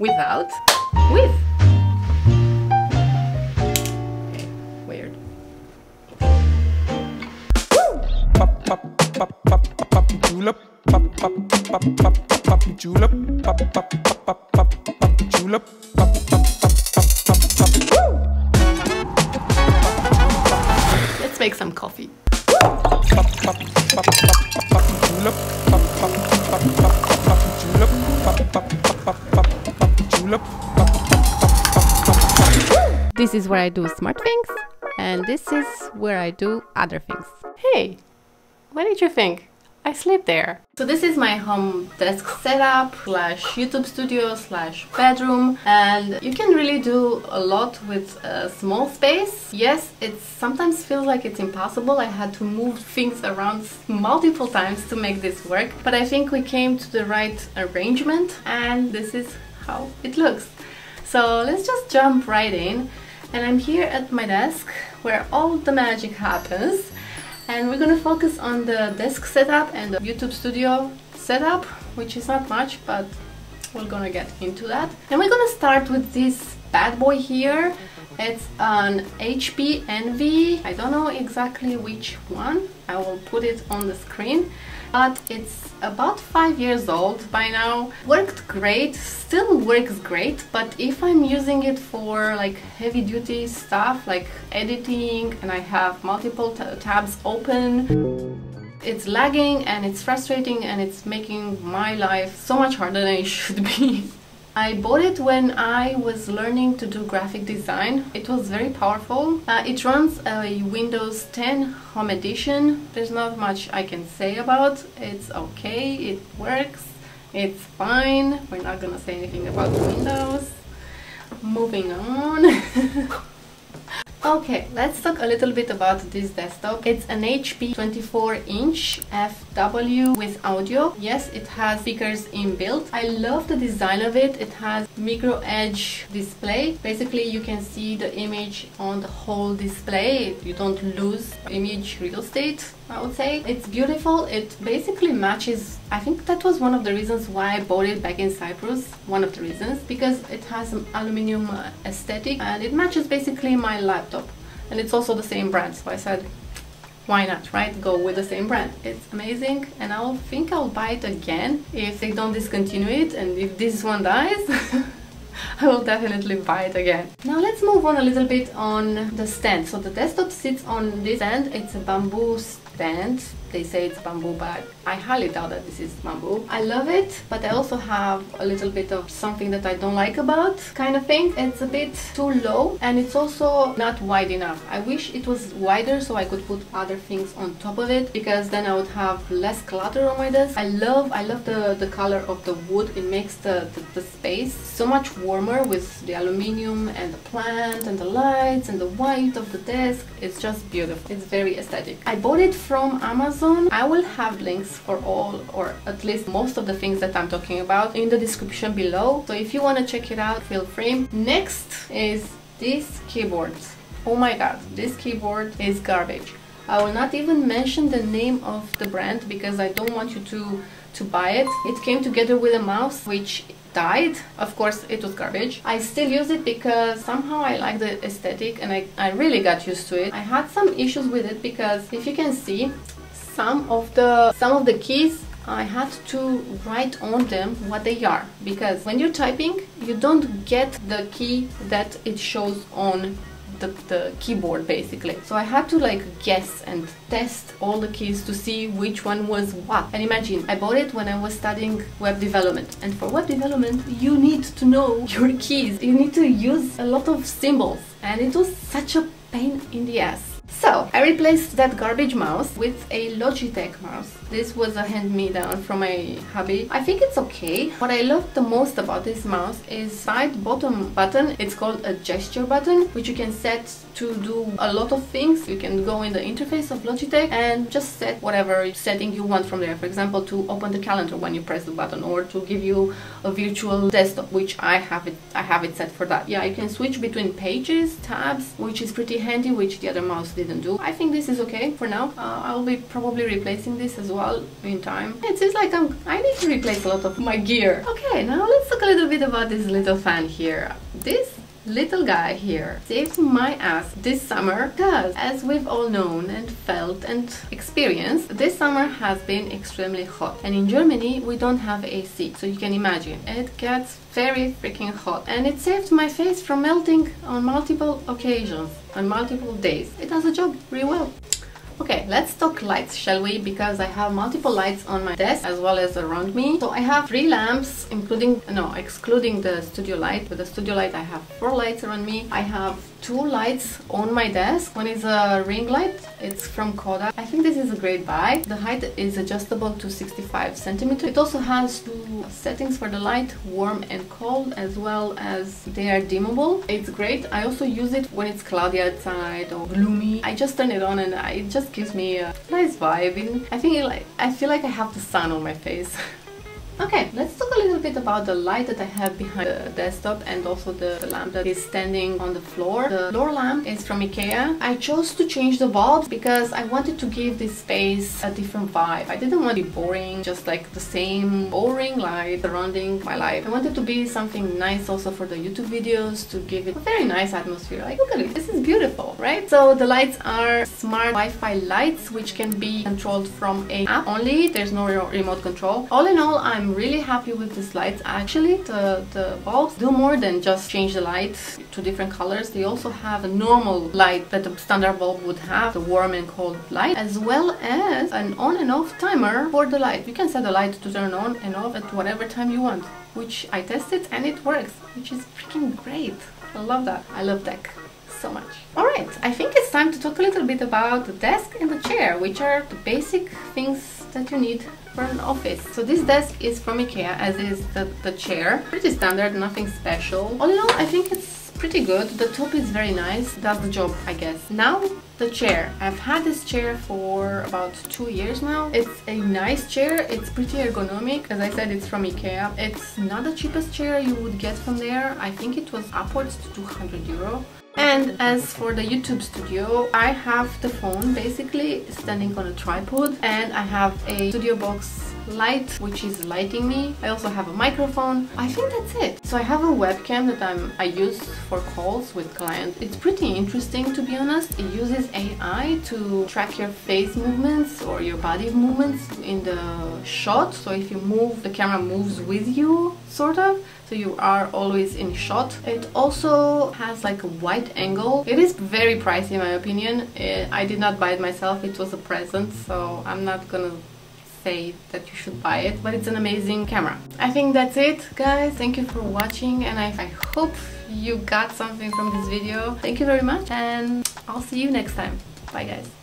without, with. Okay, weird. Let's make some pop This is where I do smart things, and this is where I do other things. Hey, what did you think? I sleep there. So this is my home desk setup slash YouTube studio slash bedroom and you can really do a lot with a small space. Yes, it sometimes feels like it's impossible. I had to move things around multiple times to make this work, but I think we came to the right arrangement and this is how it looks. So let's just jump right in. And I'm here at my desk where all the magic happens. And we're gonna focus on the desk setup and the YouTube studio setup which is not much but we're gonna get into that. And we're gonna start with this bad boy here. It's an HP Envy. I don't know exactly which one. I will put it on the screen but it's about five years old by now. Worked great still works great but if I'm using it for like heavy duty stuff like editing and I have multiple tabs open it's lagging and it's frustrating and it's making my life so much harder than it should be I bought it when I was learning to do graphic design. It was very powerful. Uh, it runs a Windows 10 Home Edition. There's not much I can say about. It's okay, it works, it's fine. We're not gonna say anything about Windows. Moving on. Okay, let's talk a little bit about this desktop. It's an HP 24-inch FW with audio. Yes, it has speakers inbuilt. I love the design of it. It has micro edge display. Basically, you can see the image on the whole display. You don't lose image real estate, I would say. It's beautiful. It basically matches I think that was one of the reasons why I bought it back in Cyprus, one of the reasons, because it has some aluminium uh, aesthetic and it matches basically my laptop. And it's also the same brand, so I said, why not, right? Go with the same brand. It's amazing and I'll think I'll buy it again if they don't discontinue it and if this one dies. I will definitely buy it again. Now let's move on a little bit on the stand. So the desktop sits on this stand. It's a bamboo stand they say it's bamboo but I highly doubt that this is bamboo. I love it but I also have a little bit of something that I don't like about kind of thing. It's a bit too low and it's also not wide enough. I wish it was wider so I could put other things on top of it because then I would have less clutter on my desk. I love I love the, the color of the wood. It makes the, the, the space so much warmer with the aluminium and the plant and the lights and the white of the desk. It's just beautiful. It's very aesthetic. I bought it from Amazon. I will have links for all or at least most of the things that I'm talking about in the description below. So if you want to check it out, feel free. Next is this keyboard. Oh my god, this keyboard is garbage. I will not even mention the name of the brand because I don't want you to to buy it. It came together with a mouse which died. Of course, it was garbage. I still use it because somehow I like the aesthetic and I, I really got used to it. I had some issues with it because if you can see, some of the some of the keys I had to write on them what they are because when you're typing you don't get the key that it shows on the, the, keyboard basically. So I had to like guess and test all the keys to see which one was what. And imagine I bought it when I was studying web development. And for web development you need to know your keys. You need to use a lot of symbols. And it was such a pain in the ass so, I replaced that garbage mouse with a Logitech mouse. This was a hand-me-down from my hubby. I think it's okay. What I love the most about this mouse is side bottom button. It's called a gesture button, which you can set to do a lot of things. You can go in the interface of Logitech and just set whatever setting you want from there. For example, to open the calendar when you press the button or to give you a virtual desktop, which I have it I have it set for that. Yeah, you can switch between pages, tabs, which is pretty handy, which the other mouse didn't do. I think this is okay for now. Uh, I'll be probably replacing this as well in time. It seems like I'm, I need to replace a lot of my gear. Okay, now let's talk a little bit about this little fan here. This little guy here. Saved my ass this summer because as we've all known and felt and experienced this summer has been extremely hot. And in Germany we don't have AC so you can imagine. It gets very freaking hot. And it saved my face from melting on multiple occasions on multiple days. It does a job really well Okay, let's talk lights, shall we? Because I have multiple lights on my desk as well as around me. So I have three lamps, including, no, excluding the studio light. With the studio light, I have four lights around me. I have two lights on my desk. One is a ring light. It's from Kodak. I think this is a great buy. The height is adjustable to 65 centimeters. It also has two settings for the light, warm and cold, as well as they are dimmable. It's great. I also use it when it's cloudy outside or gloomy. I just turn it on and it just gives me a nice vibe. I think like I feel like I have the sun on my face. Okay, let's talk a little bit about the light that I have behind the desktop and also the lamp that is standing on the floor. The floor lamp is from Ikea. I chose to change the bulbs because I wanted to give this space a different vibe. I didn't want to be boring, just like the same boring light surrounding my life. I wanted to be something nice also for the YouTube videos to give it a very nice atmosphere. Like, look at it, this is beautiful, right? So the lights are smart Wi-Fi lights which can be controlled from a app only. There's no remote control. All in all, I'm really happy with these lights. Actually, the, the bulbs do more than just change the lights to different colors. They also have a normal light that a standard bulb would have, the warm and cold light, as well as an on and off timer for the light. You can set the light to turn on and off at whatever time you want, which I tested and it works, which is freaking great. I love that. I love tech so much. Alright, I think it's time to talk a little bit about the desk and the chair, which are the basic things that you need for an office. So this desk is from Ikea, as is the, the chair. Pretty standard, nothing special. All in all, I think it's pretty good. The top is very nice, does the job, I guess. Now, the chair. I've had this chair for about two years now. It's a nice chair, it's pretty ergonomic. As I said, it's from Ikea. It's not the cheapest chair you would get from there. I think it was upwards to 200 euro. And as for the YouTube studio, I have the phone basically standing on a tripod and I have a studio box light which is lighting me. I also have a microphone. I think that's it. So I have a webcam that I'm, I use for calls with clients. It's pretty interesting to be honest. It uses AI to track your face movements or your body movements in the shot. So if you move, the camera moves with you sort of so you are always in shot. It also has like a wide angle. It is very pricey in my opinion. Eh, I did not buy it myself, it was a present, so I'm not gonna say that you should buy it, but it's an amazing camera. I think that's it, guys. Thank you for watching, and I, I hope you got something from this video. Thank you very much, and I'll see you next time. Bye, guys.